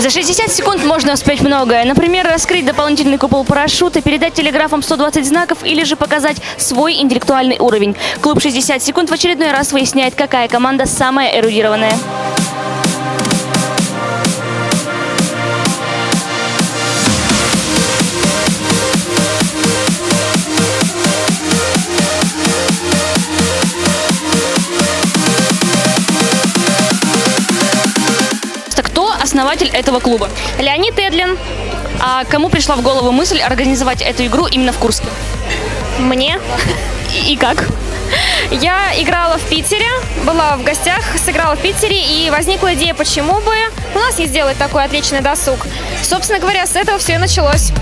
За 60 секунд можно успеть многое. Например, раскрыть дополнительный купол парашюта, передать телеграфом 120 знаков или же показать свой интеллектуальный уровень. Клуб 60 секунд в очередной раз выясняет, какая команда самая эрудированная. Основатель этого клуба? Леонид Эдлин. А кому пришла в голову мысль организовать эту игру именно в Курске? Мне. И, и как? Я играла в Питере, была в гостях, сыграла в Питере, и возникла идея, почему бы у нас не сделать такой отличный досуг. Собственно говоря, с этого все и началось.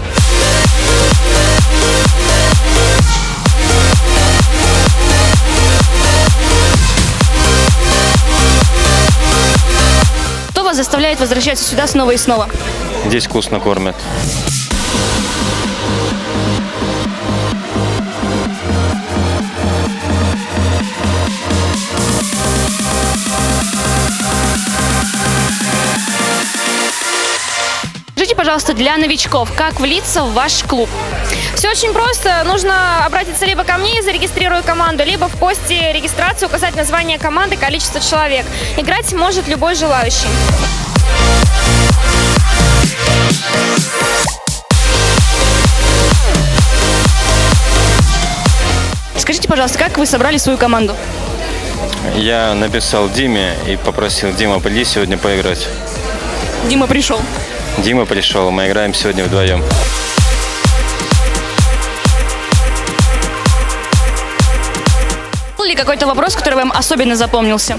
Заставляет возвращаться сюда снова и снова? Здесь вкусно кормят. Пожалуйста, для новичков, как влиться в ваш клуб? Все очень просто. Нужно обратиться либо ко мне, я зарегистрирую команду, либо в посте регистрации указать название команды, количество человек. Играть может любой желающий. Скажите, пожалуйста, как вы собрали свою команду? Я написал Диме и попросил Дима, приди сегодня поиграть. Дима пришел. Дима пришел, мы играем сегодня вдвоем. Был ли какой-то вопрос, который вам особенно запомнился?